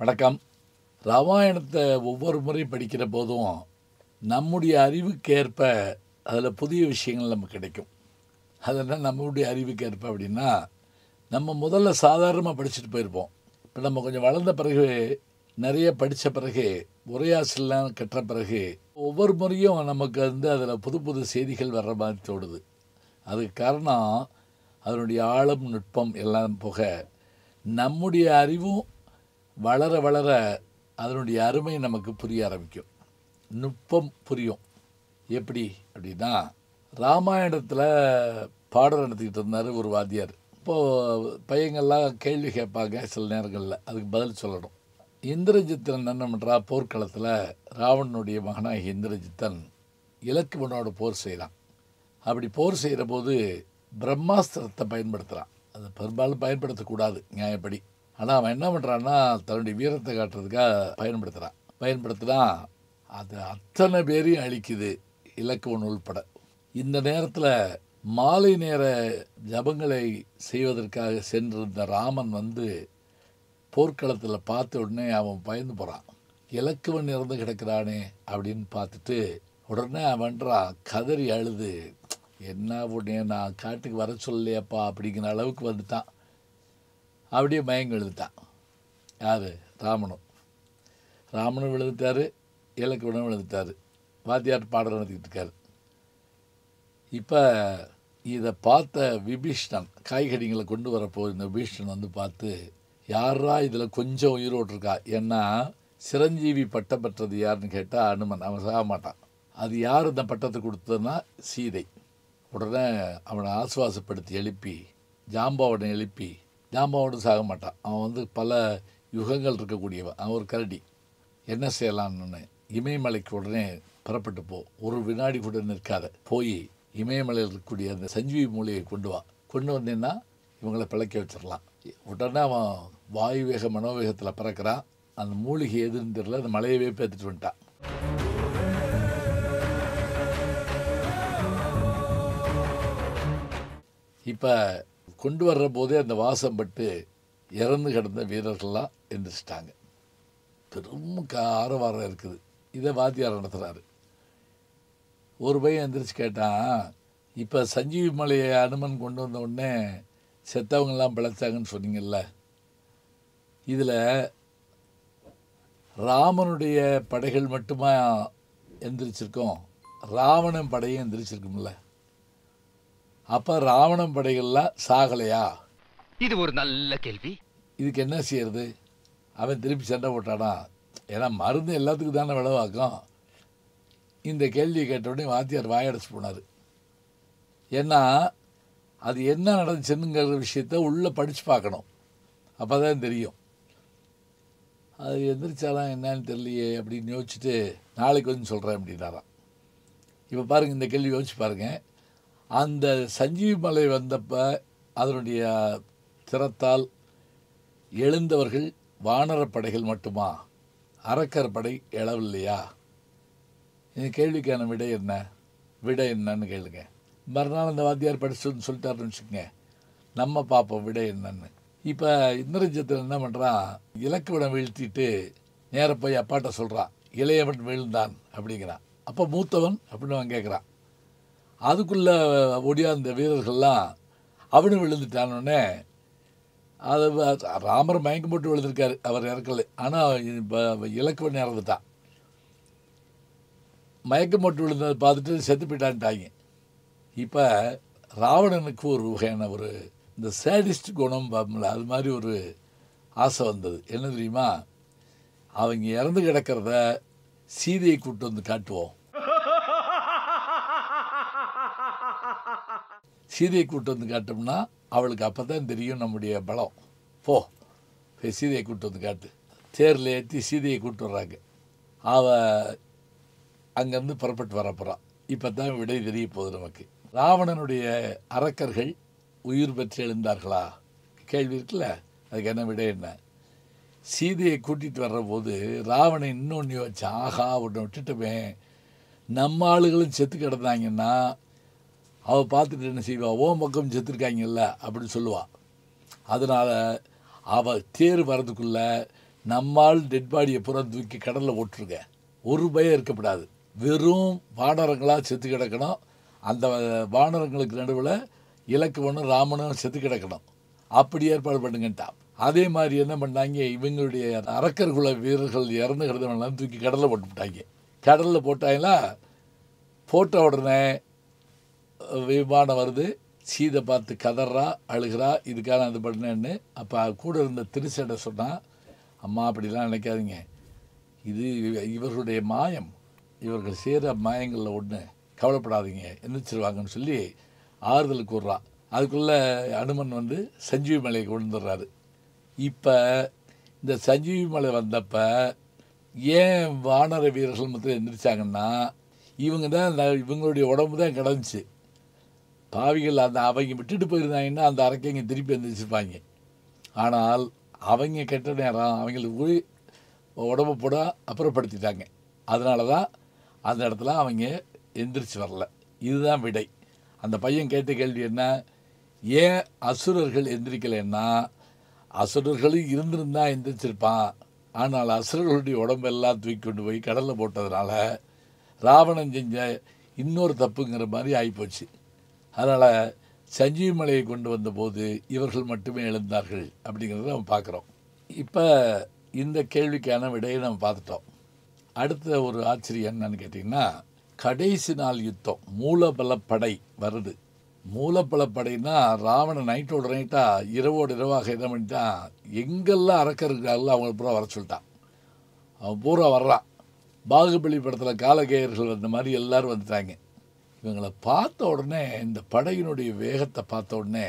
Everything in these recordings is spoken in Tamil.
வணக்கம். ராமாயணத்தை ஒவ்வொரு முறையும் படிக்கிற போதும் நம்முடைய அறிவுக்கேற்ப அதில் புதிய விஷயங்கள் நமக்கு கிடைக்கும். அதெல்லாம் நம்மளுடைய அறிவுக்கேற்ப அப்படின்னா நம்ம முதல்ல சாதாரணமாக படிச்சுட்டு போயிருப்போம். இப்போ நம்ம கொஞ்சம் வளர்ந்த பிறகு நிறைய படித்த பிறகு உரையாசிலாம் கற்ற பிறகு ஒவ்வொரு முறையும் நமக்கு வந்து அதில் புது புது செய்திகள் வர்ற மாதிரி தோடுது அதுக்கு காரணம் அதனுடைய ஆழம் நுட்பம் எல்லாம் போக நம்முடைய அறிவும் வளர வளர அதனுடைய அருமை நமக்கு புரிய ஆரம்பிக்கும். நுட்பம் புரியும். எப்படி? அப்படின்னா ராமாயணத்தில் பாடல் நடத்திக்கிட்டு இருந்தார் ஒரு வாத்தியார். இப்போது பையங்கள்லாம் கேள்வி கேட்பாங்க சில நேரங்களில் அதுக்கு பதில் சொல்லணும். இந்திரஜித்தன் என்ன பண்ணுறா போர்க்களத்தில் ராவணனுடைய மகனாகி இந்திரஜித்தன் இலக்குவனோட போர் செய்கிறான் அப்படி போர் செய்கிற போது பிரம்மாஸ்திரத்தை பயன்படுத்துகிறான் அதை பெரும்பாலும் பயன்படுத்தக்கூடாது நியாயப்படி. ஆனால் அவன் என்ன பண்ணுறான்னா தன்னுடைய வீரத்தை காட்டுறதுக்காக பயன்படுத்துகிறான் பயன்படுத்தினா அது அத்தனை பேரையும் அழிக்குது இலக்குவன் உள்பட. இந்த நேரத்தில் மாலை நேர ஜபங்களை செய்வதற்காக சென்றிருந்த ராமன் வந்து போர்க்களத்தில் பார்த்த உடனே அவன் பயந்து போகிறான் இலக்குவன் இறந்து கிடக்கிறானே அப்படின்னு பார்த்துட்டு உடனே அவன்றான் கதறி அழுது என்ன உடனே நான் காட்டுக்கு வர சொல்லலையப்பா அப்படிங்கிற அளவுக்கு வந்துட்டான். அப்படியே மயங்கி எழுதுட்டான் யார்? ராமனும் ராமனும் விழுந்துட்டார் இலக்குவனும் விழுந்துட்டார். வாத்தியார் பாடல் நடத்திக்கிட்டு இருக்கார். இப்போ இதை பார்த்த விபீஷ்ணன் காய்கறிகளை கொண்டு வரப்போ இந்த விபீஷ்ணன் வந்து பார்த்து யாரா இதில் கொஞ்சம் உயிரோடு இருக்கா ஏன்னா சிரஞ்சீவி பட்டம் பெற்றது யாருன்னு கேட்டால் அனுமன். அவன் சாக மாட்டான். அது யார் இந்த பட்டத்தை கொடுத்ததுன்னா சீதை. உடனே அவனை ஆசுவாசப்படுத்தி எழுப்பி ஜாம்பாவனை எழுப்பி ஜாம்பாவோடு சாக மாட்டான். அவன் வந்து பல யுகங்கள் இருக்கக்கூடியவன். அவன் ஒரு கரடி. என்ன செய்யலான்னு இமயமலைக்கு உடனே புறப்பட்டு போ. ஒரு வினாடி கூட நிற்காத. போய் இமயமலையில் இருக்கக்கூடிய அந்த சஞ்சீவி மூலையை கொண்டு வா. கொண்டு வந்தேன்னா இவங்களை பிழைக்க வச்சிடலாம். உடனே அவன் வாயு வேக மனோவேகத்தில் பறக்கிறான். அந்த மூலிகை எதுன்னு தெரியல. அந்த மலையவே பேத்துட்டு வந்துட்டான். இப்போ கொண்டு வர்ற போதே அந்த வாசம் பட்டு இறந்து கிடந்த வீரர்கள்லாம் எந்திரிச்சிட்டாங்க. பெரும் ஆரவாரம் இருக்குது. இதை வாத்தியார் நடத்துகிறாரு ஒரு பையன் எந்திரிச்சு கேட்டான் இப்போ சஞ்சீவி மலையை அனுமன் கொண்டு வந்த உடனே செத்தவங்கெல்லாம் பிழைச்சாங்கன்னு சொன்னீங்கல்ல? இதில் ராமனுடைய படைகள் மட்டுமா எந்திரிச்சிருக்கோம்? ராவணன் படையும் எந்திரிச்சிருக்கும்ல? அப்போ ராவணன் படைகள்லாம் சாகலையா? இது ஒரு நல்ல கேள்வி. இதுக்கு என்ன செய்யறது? அவன் திருப்பி சண்டை போட்டானா? ஏன்னா மருந்து எல்லாத்துக்கும் தானே விளவாக்கும். இந்த கேள்வியை கேட்ட உடனே வாத்தியார் வாயடைச்சு போனார். ஏன்னா அது என்ன நடந்துச்சுங்கிற விஷயத்த உள்ளே படித்து பார்க்கணும். அப்போ தான் தெரியும். அது எந்திரிச்சாலாம் என்னன்னு தெரியலையே அப்படின்னு யோசிச்சுட்டு நாளைக்கு வந்து சொல்கிறேன் அப்படின்னாராம். இப்போ பாருங்கள் இந்த கேள்வி யோசிச்சு பாருங்கள் அந்த சஞ்சீவி மலை வந்தப்போ அதனுடைய திறத்தால் எழுந்தவர்கள் வானரப் படைகள் மட்டுமா? அரக்கர் படை எழவில்லையா? இந்த கேள்விக்கான விடை என்ன? விடை என்னன்னு கேளுங்க. மறுநாள் அந்த வாத்தியார் படிச்சுன்னு சொல்லிட்டாருன்னு வச்சுக்கோங்க. நம்ம பார்ப்போம் விடை என்னன்னு. இப்போ இந்திரஜித்தில் என்ன பண்ணுறான் இலக்குவனை வீழ்த்திட்டு நேராக போய் அப்பாட்ட சொல்கிறான் இளையவன் வீழ்ந்தான் அப்படிங்கிறான் அப்போ மூத்தவன் அப்படின்னு அவன் கேட்குறான் அதுக்குள்ளே ஒடியாந்த வீரர்கள்லாம் அவனும் விழுந்துட்டானோடனே அது ராமர் மயக்கம் போட்டு விழுந்திருக்காரு அவர் இறக்கலை. ஆனால் இப்போ இலக்குவன் இறந்துட்டான் மயக்கம் போட்டு விழுந்ததை பார்த்துட்டு செத்து போயிட்டான்ட்டாங்க. இப்போ ராவணனுக்கு ஒரு வகையான ஒரு இந்த சேடிஸ்ட் குணம் பார்ப்பல அது மாதிரி ஒரு ஆசை வந்தது. என்ன தெரியுமா? அவங்க இறந்து கிடக்கிறத சீதையை கூட்டு வந்து காட்டுவோம். சீதையை கூட்டு வந்து காட்டோம்னா அவளுக்கு அப்போ தான் தெரியும் நம்முடைய பலம். போ போய் சீதையை கூட்டு வந்து காட்டு. தேரில் ஏற்றி சீதையை கூட்டு வர்றாங்க. அவ அங்கேருந்து புறப்பட்டு வரப்போகிறான் இப்போ தான் விடை தெரிய போகுது நமக்கு. ராவணனுடைய அரக்கர்கள் உயிர் பெற்று எழுந்தார்களா? கேள்வி இருக்குல்ல? அதுக்கு என்ன விடை என்ன? சீதையை கூட்டிகிட்டு வர்றபோது ராவணன் இன்னொன்று யோசிச்சான். ஆஹா உன்னை விட்டுட்டுமே. நம்ம ஆளுகளும் செத்து கிடந்தாங்கன்னா அவள் பார்த்துட்டு என்ன செய்வாள் ஓ பக்கம் செத்துருக்காங்கல்ல அப்படின்னு சொல்லுவாள் அதனால் அவள் தேர் வரதுக்குள்ளே நம்மால் டெட் பாடியை பூரா தூக்கி கடலில் ஓட்டுருங்க. ஒரு பயம் இருக்கப்படாது வெறும் வானரங்களாக செத்து கிடக்கணும். அந்த வானரங்களுக்கு நடுவில் இலக்குவனும் ராமனும் செத்து கிடக்கணும். அப்படி ஏற்பாடு பண்ணுங்கன்ட்டான். அதே மாதிரி என்ன பண்ணாங்க இவங்களுடைய அரக்கர் குல வீரர்கள் இறந்து கிடந்தவங்களாம் தூக்கி கடலில் போட்டு விட்டாங்க கடலில் போட்டாங்களா? போட்ட உடனே விமானம் வருது. சீதை பார்த்து கதறா அழுகிறா இதுக்காக நான் இது பண்ணேன்னு. அப்போ கூட இருந்த திருச்சடை சொன்னால் அம்மா அப்படிலாம் நினைக்காதீங்க. இது இவர்களுடைய மாயம். இவர்கள் செய்கிற மாயங்களில் ஒன்று கவலைப்படாதீங்க. எந்திரிச்சிருவாங்கன்னு சொல்லி ஆறுதல் கூறுறா. அதுக்குள்ளே அனுமன் வந்து சஞ்சீவி மலையை விழுந்துடுறாரு இப்போ இந்த சஞ்சீவி மலை வந்தப்போ ஏன் வானர வீரர்கள் மொத்தம் எந்திரிச்சாங்கன்னா இவங்க தான் இவங்களுடைய உடம்பு தான் கிடந்துச்சு. பாவிகள் அந்த அவங்க விட்டுட்டு போயிருந்தாங்கன்னா அந்த அரக்கைங்க திருப்பி எழுந்திரிச்சிருப்பாங்க ஆனால் அவங்க கெட்ட நேரம் அவங்களுக்கு போய் உடம்பு போட அப்புறப்படுத்திட்டாங்க. அதனால தான் அந்த இடத்துல அவங்க எந்திரிச்சு வரல. இதுதான் விடை. அந்த பையன் கேட்ட கேள்வி என்ன? ஏன் அசுரர்கள் எந்திரிக்கலைன்னா? அசுரர்களும் இருந்திருந்தா எந்திரிச்சிருப்பான். ஆனால் அசுரர்களுடைய உடம்பெல்லாம் தூக்கி கொண்டு போய் கடலில் போட்டதுனால ராவணன் செஞ்ச இன்னொரு தப்புங்கிற மாதிரி ஆகிப்போச்சு அதனால் சஞ்சீவ் மலையை கொண்டு வந்தபோது இவர்கள் மட்டுமே எழுந்தார்கள் அப்படிங்கிறத நம்ம பார்க்குறோம். இப்போ இந்த கேள்விக்கான விடையை நம்ம பார்த்துட்டோம். அடுத்த ஒரு ஆச்சரியம் என்னன்னு கேட்டிங்கன்னா கடைசி நாள் யுத்தம் மூலபலப்படை வருது. மூலபலப்படைன்னா ராவணன் நைட்டோட நைட்டாக இரவோடு இரவாக என்ன பண்ணிட்டான்? எங்கெல்லாம் அறக்க இருக்காங்களோ அவங்கள பூரா வர சொல்லிட்டான். அவன் பூரா வர்றான். பாகுபலி படத்தில் காலகேயர்கள் வந்த மாதிரி எல்லோரும் வந்துட்டாங்க. இவங்களை பார்த்த உடனே இந்த படையினுடைய வேகத்தை பார்த்த உடனே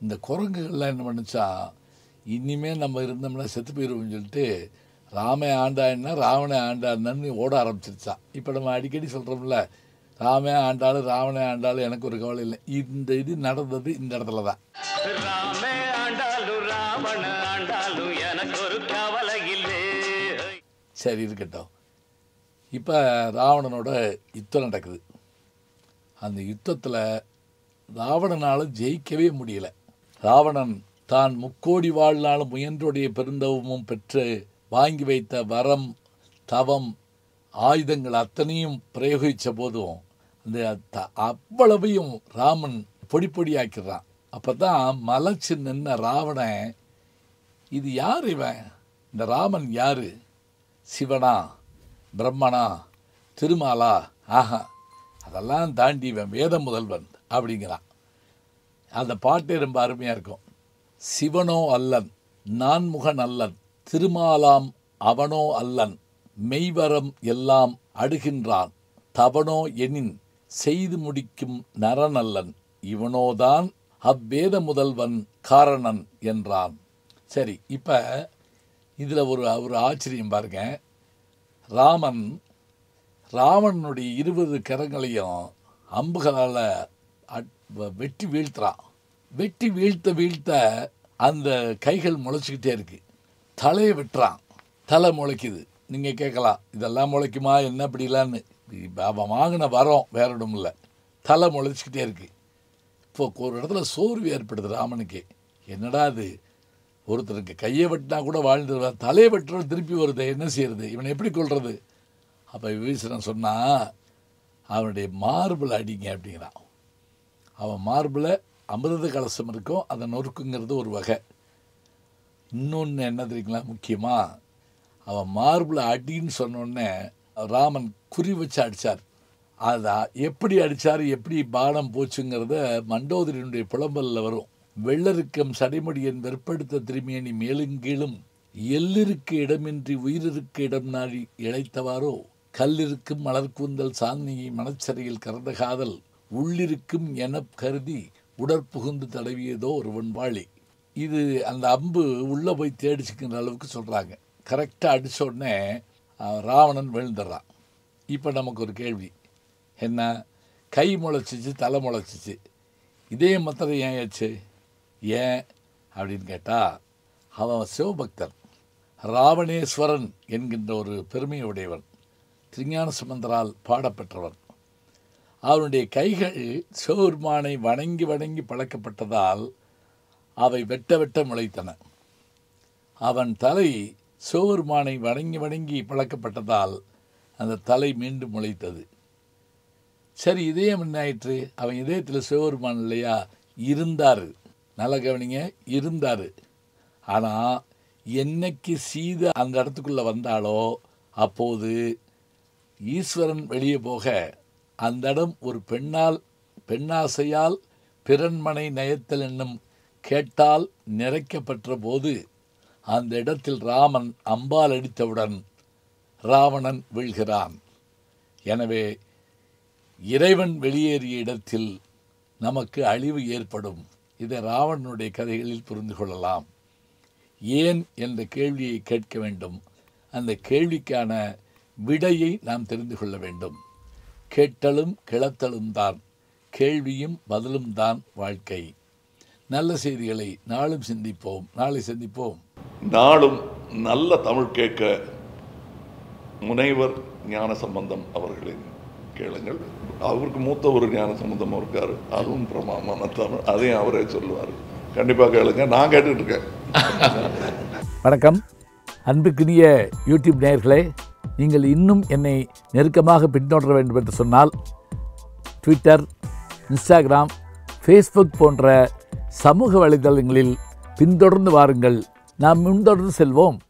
இந்த குரங்குகள்லாம் என்ன பண்ணுச்சா இனிமே நம்ம இருந்தோம்னா செத்து போயிடுவோம்னு சொல்லிட்டு ராமே ஆண்டான்னா ராவணே ஆண்டான்னு ஓட ஆரம்பிச்சிருச்சான் இப்போ நம்ம அடிக்கடி சொல்கிறோம்ல ராமே ஆண்டாலும் ராவணே ஆண்டாலும் எனக்கு ஒரு கவலை இல்லை. இந்த இது நடந்தது இந்த இடத்துல தான். சரி இருக்கட்டும். இப்போ ராவணனோட யுத்தம் நடக்குது. அந்த யுத்தத்தில் ராவணனால் ஜெயிக்கவே முடியல. ராவணன் தான் முக்கோடி வாழ்நாளும் முயன்றோடைய பெருந்தவமும் பெற்று வாங்கி வைத்த வரம் தவம் ஆயுதங்கள் அத்தனையும் பிரயோகித்த போதும் அந்த த- அவ்வளவையும் ராமன் பொடி பொடியாக்கிடுறான் அப்போ தான் மலைச்சு நின்ன ராவணன் இது யார் இவன்? இந்த ராமன் யார்? சிவனா? பிரம்மனா? திருமாலா? ஆஹா. அதெல்லாம் தாண்டி இவன் வேத முதல்வன் அப்படிங்கிறான். அந்த பாட்டு ரொம்ப அருமையாக இருக்கும். சிவனோ அல்லன் நான்முகன் அல்லன் திருமாலாம் அவனோ அல்லன் மெய்வரம் எல்லாம் அடுகின்றான் தவனோ எனின் செய்து முடிக்கும் நரன் அல்லன் இவனோதான் அவ்வேத முதல்வன் காரணன் என்றான். சரி இப்போ இதில் ஒரு ஒரு ஆச்சரியம் பாருங்க. ராமன் ராவணனுடைய இருபது கரங்களையும் அம்புகளால் வெட்டி வீழ்த்துறான். வெட்டி வீழ்த்த வீழ்த்த அந்த கைகள் முளைச்சிக்கிட்டே இருக்குது தலையை வெட்டுறான். தலை முளைக்குது. நீங்கள் கேட்கலாம் இதெல்லாம் முளைக்குமா? என்ன இப்படிலான்னு இப்ப அவன் வாங்கின வரோம் வேற இடம் இல்லை. தலை முளைச்சிக்கிட்டே இருக்குது இப்போ ஒரு இடத்துல சோர்வு ஏற்படுது ராமனுக்கு. என்னடா அது? ஒருத்தருக்கு கையை வெட்டினா கூட வாழ்ந்துருவான் தலையை வெட்டுறது திருப்பி வருது. என்ன செய்யறது? இவனை எப்படி கொள்வது அப்போ விபீஷணன் சொன்னால் அவனுடைய மார்பிள் அடிங்க அப்படிங்கிறான். அவன் மார்பில் அமிர்த கலசம் இருக்கும் அதை நொறுக்குங்கிறது ஒரு வகை. இன்னொன்று என்ன தெரியுங்களா முக்கியமாக அவன் மார்பிள் அடின்னு சொன்னோடனே ராமன் குறி வச்சு அடித்தார் அதை எப்படி அடித்தார் எப்படி பானம் போச்சுங்கிறத மண்டோதரியினுடைய புலம்பலில் வரும். வெள்ளருக்கம் சடைமுடியன் வெற்படுத்த திருமியணி மேலுங்கீழும் எல்லிருக்கு இடமின்றி உயிரிருக்கு இடம் நாடி இழைத்தவாறோ? கல்லிருக்கும் மலர்கூந்தல் சாந்தியை மனச்சரையில் கறந்த காதல் உள்ளிருக்கும் என கருதி உடற்புகுந்து தடவியதோ ஒரு வெண்பாளி இது அந்த அம்பு உள்ளே போய் தேடிச்சுக்கின்ற அளவுக்கு சொல்கிறாங்க கரெக்டாக அடிச்ச உடனே ராவணன் விழுந்துடுறான். இப்போ நமக்கு ஒரு கேள்வி. என்ன? கை முளைச்சிச்சு தலை முளைச்சிச்சு. இதே மாத்திரம் ஏன் ஆச்சு ஏன்? அப்படின்னு கேட்டால் அவன் சிவபக்தன் ராவணேஸ்வரன் என்கின்ற ஒரு பெருமையுடையவன். திருஞான சம்பந்தரால் பாடப்பெற்றவன் அவனுடைய கைகள் சிவபெருமானை வணங்கி வணங்கி பழக்கப்பட்டதால் அவை வெட்ட வெட்ட முளைத்தன. அவன் தலை சிவபெருமானை வணங்கி வணங்கி பழக்கப்பட்டதால் அந்த தலை மீண்டும் முளைத்தது. சரி இதயம் என்ன ஆயிற்று? அவன் இதயத்தில் சிவபெருமான் இல்லையா? இருந்தார். நல்ல கவனிங்க இருந்தார். ஆனால் என்னைக்கு சீதை அந்த இடத்துக்குள்ளே வந்தாலோ அப்போது ஈஸ்வரன் வெளியே போக அந்த இடம் ஒரு பெண்ணால் பெண்ணாசையால் பிறன்மனை நயத்தல் என்னும் கேட்டால் நிறைக்கப்பெற்ற போது அந்த இடத்தில் ராமன் அம்பால் அடித்தவுடன் ராவணன் வீழ்கிறான். எனவே இறைவன் வெளியேறிய இடத்தில் நமக்கு அழிவு ஏற்படும். இதை ராவணனுடைய கதைகளில் புரிந்து கொள்ளலாம். ஏன் என்ற கேள்வியை கேட்க வேண்டும். அந்த கேள்விக்கான விடையை நாம் தெரிந்து கொள்ள வேண்டும். கேட்டலும் கிளத்தலும் தான் கேள்வியும் பதிலும் தான் வாழ்க்கை. நல்ல செய்திகளை நாளும் சிந்திப்போம். நாளை சந்திப்போம். நாளும் நல்ல தமிழ் கேட்க முனைவர் ஞான சம்பந்தம் அவர்களின் கேளுங்கள். அவருக்கு மூத்த ஒரு ஞான சம்பந்தம் இருக்காரு. அதுவும் பிரமாமான தமிழ். அதையும் அவரே சொல்லுவார். கண்டிப்பாக கேளுங்க. நான் கேட்டுட்டு இருக்கேன். வணக்கம். அன்புக்குரிய யூடியூப் நேயர்களே நீங்கள் இன்னும் என்னை நெருக்கமாக பின்தொடர வேண்டும் என்று சொன்னால் ட்விட்டர் இன்ஸ்டாகிராம் ஃபேஸ்புக் போன்ற சமூக வலைதளங்களில் பின்தொடர்ந்து வாருங்கள். நாம் முன்தொடர்ந்து செல்வோம்.